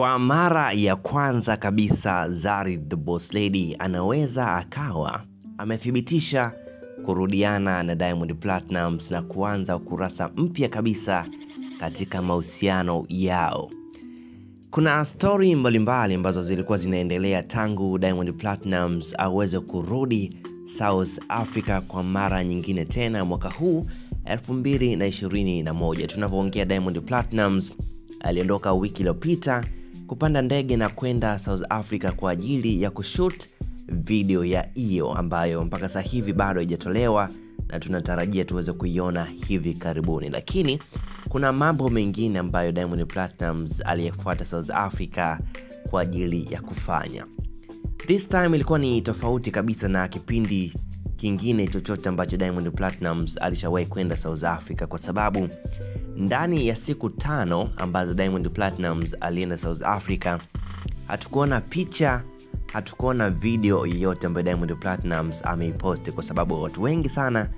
Kwa mara ya kwanza kabisa Zari the Boss Lady anaweza akawa amethibitisha kurudiana na Diamond Platnumz na kuanza ukurasa mpya kabisa katika mahusiano yao. Kuna stori mbalimbali ambazo zilikuwa zinaendelea tangu Diamond Platnumz aweze kurudi South Africa kwa mara nyingine tena mwaka huu 2021. Tunavyoongea, Diamond Platnumz aliondoka wiki iliyopita kupanda ndege na kwenda South Africa kwa ajili ya kushoot video ya hiyo ambayo mpaka sasa hivi bado haijatolewa na tunatarajia tuweze kuiona hivi karibuni, lakini kuna mambo mengine ambayo Diamond Platnumz aliyefuata South Africa kwa ajili ya kufanya. This time ilikuwa ni tofauti kabisa na kipindi kingine chochote ambacho Diamond Platnumz alishawahi kwenda South Africa, kwa sababu ndani ya siku tano ambazo Diamond Platnumz alienda South Africa hatukuona picha hatukuona video yoyote ambayo Diamond Platnumz ameiposti, kwa sababu watu wengi sana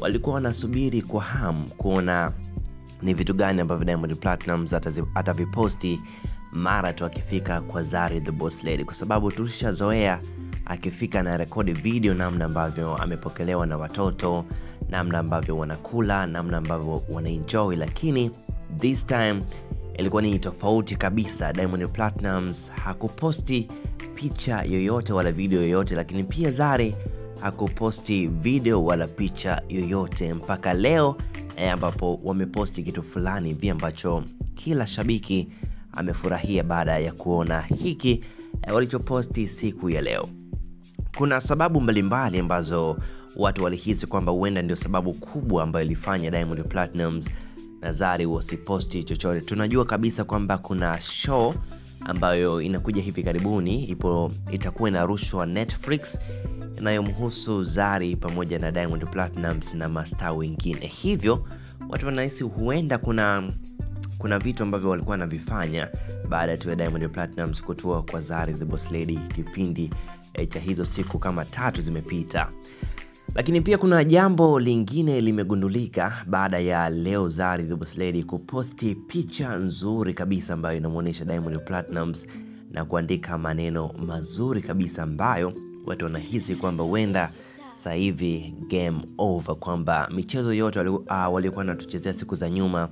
walikuwa wanasubiri kwa hamu kuona ni vitu gani ambavyo Diamond Platnumz ataviposti mara tu akifika kwa Zari the Boss Lady, kwa sababu tulishazoea akifika na rekodi video namna ambavyo amepokelewa na watoto, namna ambavyo wanakula, namna ambavyo wanaenjoy, lakini this time ilikuwa ni tofauti kabisa. Diamond Platnumz hakuposti picha yoyote wala video yoyote, lakini pia Zari hakuposti video wala picha yoyote mpaka leo eh, ambapo wameposti kitu fulani hivi ambacho kila shabiki amefurahia baada ya kuona hiki eh, walichoposti siku ya leo. Kuna sababu mbalimbali ambazo watu walihisi kwamba huenda ndio sababu kubwa ambayo ilifanya Diamond Platnumz na Zari wasiposti chochote. Tunajua kabisa kwamba kuna show ambayo inakuja hivi karibuni, ipo itakuwa inarushwa Netflix inayomhusu Zari pamoja na Diamond Platnumz na mastaa wengine, hivyo watu wanahisi huenda kuna kuna vitu ambavyo walikuwa wanavifanya baada tu ya Diamond Platnumz kutua kwa Zari the Boss Lady kipindi e, cha hizo siku kama tatu zimepita. Lakini pia kuna jambo lingine limegundulika baada ya leo Zari the Boss Lady kuposti picha nzuri kabisa ambayo inamwonyesha Diamond Platnumz na kuandika maneno mazuri kabisa ambayo watu wanahisi kwamba huenda sasa hivi game over, kwamba michezo yote waliokuwa uh, waliokuwa wanatuchezea siku za nyuma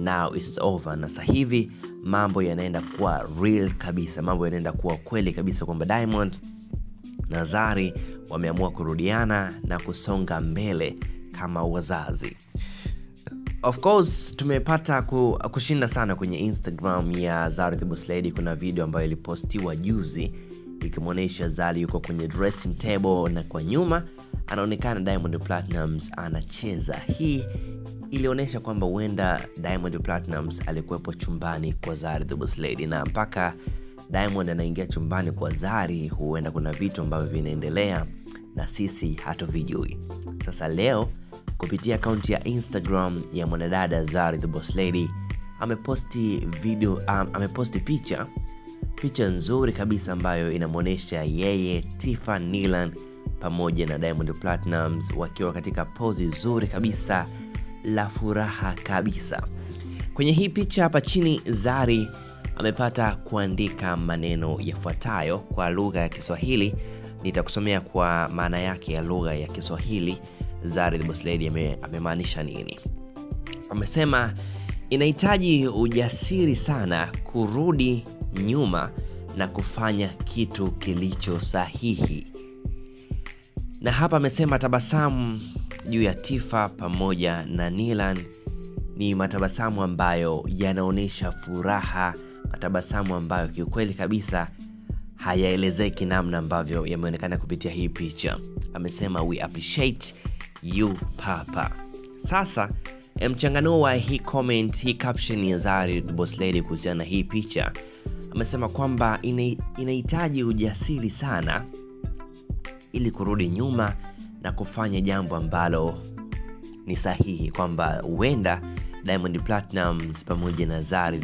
now it's over, na sasa hivi mambo yanaenda kuwa real kabisa, mambo yanaenda kuwa kweli kabisa kwamba Diamond na Zari wameamua kurudiana na kusonga mbele kama wazazi. Of course tumepata kushinda sana kwenye Instagram ya Zari the Boss Lady. Kuna video ambayo ilipostiwa juzi ikimwonyesha Zari yuko kwenye dressing table na kwa nyuma anaonekana Diamond Platnumz anacheza. Hii ilionyesha kwamba huenda Diamond Platnumz alikuwepo chumbani kwa Zari the Boss Lady, na mpaka Diamond anaingia chumbani kwa Zari, huenda kuna vitu ambavyo vinaendelea na sisi hatuvijui. Sasa leo kupitia akaunti ya Instagram ya mwanadada Zari the Boss Lady ameposti video um, ameposti picha picha nzuri kabisa ambayo inamwonyesha yeye Tifa Nilan pamoja na Diamond Platnumz wakiwa katika pozi nzuri kabisa la furaha kabisa. Kwenye hii picha hapa chini, Zari amepata kuandika maneno yafuatayo kwa lugha ya Kiswahili. Nitakusomea kwa maana yake ya lugha ya Kiswahili Zari the Boss Lady amemaanisha nini. Amesema inahitaji ujasiri sana kurudi nyuma na kufanya kitu kilicho sahihi. Na hapa amesema tabasamu juu ya Tifa pamoja na Nilan ni matabasamu ambayo yanaonyesha furaha, matabasamu ambayo kiukweli kabisa hayaelezeki namna ambavyo yameonekana kupitia hii picha. Amesema we appreciate you papa. Sasa mchanganuo wa hii comment, hii caption ya Zari the Boss Lady kuhusiana na hii picha, amesema kwamba inahitaji ujasiri sana ili kurudi nyuma na kufanya jambo ambalo ni sahihi, kwamba huenda Diamond Platnumz pamoja na Zari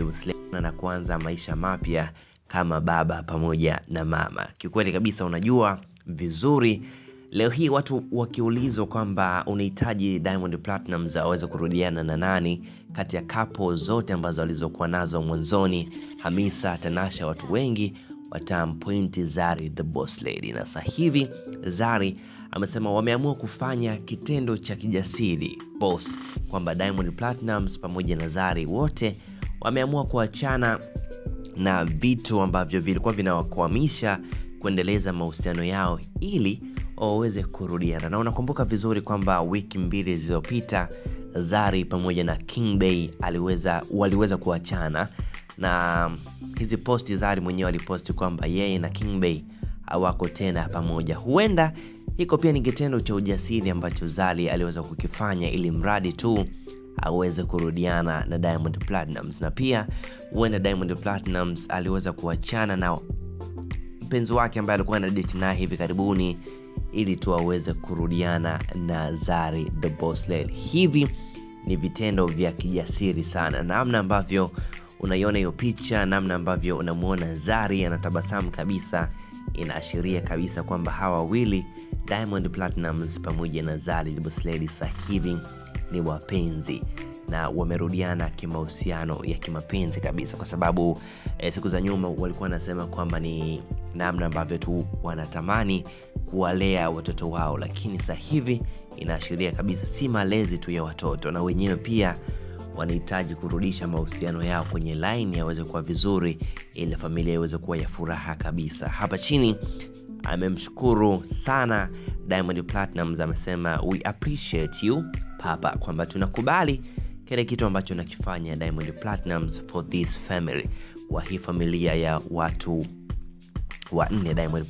na kuanza maisha mapya kama baba pamoja na mama. Kiukweli kabisa, unajua vizuri Leo hii watu wakiulizwa kwamba unahitaji Diamond Platnumz aweze kurudiana na nani kati ya kapo zote ambazo alizokuwa nazo mwanzoni, Hamisa, Tanasha, watu wengi watampointi Zari the Boss Lady, na sasa hivi Zari amesema wameamua kufanya kitendo cha kijasiri boss, kwamba Diamond Platnumz pamoja na Zari wote wameamua kuachana na vitu ambavyo vilikuwa vinawakwamisha kuendeleza mahusiano yao ili waweze kurudiana. Na unakumbuka vizuri kwamba wiki mbili zilizopita Zari pamoja na King Bay aliweza, waliweza kuachana na hizi posti. Zari mwenyewe aliposti kwamba yeye na King Bay hawako tena pamoja. Huenda hiko pia ni kitendo cha ujasiri ambacho Zari aliweza kukifanya ili mradi tu aweze kurudiana na Diamond Platnumz, na pia huenda Diamond Platnumz aliweza kuachana na mpenzi wake ambaye alikuwa na date naye hivi karibuni ili tu aweze kurudiana na Zari the Boss Lady. Hivi ni vitendo vya kijasiri sana, namna ambavyo unaiona hiyo picha, namna ambavyo unamwona Zari anatabasamu kabisa, inaashiria kabisa kwamba hawa wawili Diamond Platnumz pamoja na Zari the Boss hivi ni wapenzi na wamerudiana kimahusiano ya kimapenzi kabisa, kwa sababu eh, siku za nyuma walikuwa wanasema kwamba ni namna ambavyo tu wanatamani kuwalea watoto wao, lakini sasa hivi inaashiria kabisa si malezi tu ya watoto, na wenyewe pia wanahitaji kurudisha mahusiano yao kwenye laini yaweze kuwa vizuri, ili familia iweze kuwa ya furaha kabisa. Hapa chini amemshukuru sana Diamond amesema we appreciate you papa, kwamba tunakubali kile kitu ambacho nakifanya Diamond for this family, kwa hii familia ya watu wanne, Diamond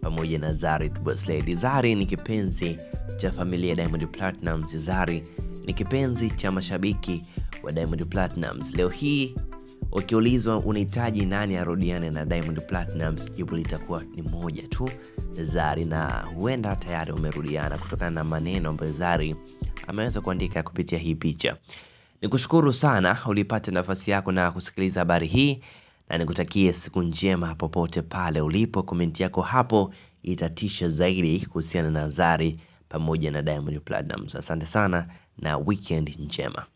pamoja na Zari the Boss Lady. Zari ni kipenzi cha familia ya Diamond Platnumz. Zari ni kipenzi cha mashabiki wa Diamond Platnumz. Leo hii ukiulizwa unahitaji nani arudiane na Diamond Platnumz, jibu litakuwa ni moja tu, Zari, na huenda tayari umerudiana kutokana na maneno ambayo Zari ameweza kuandika kupitia hii picha. Nikushukuru sana ulipata nafasi yako na kusikiliza habari hii, na nikutakie siku njema popote pale ulipo. Komenti yako hapo itatisha zaidi kuhusiana na Zari pamoja na Diamond Platnumz. Asante sana na weekend njema.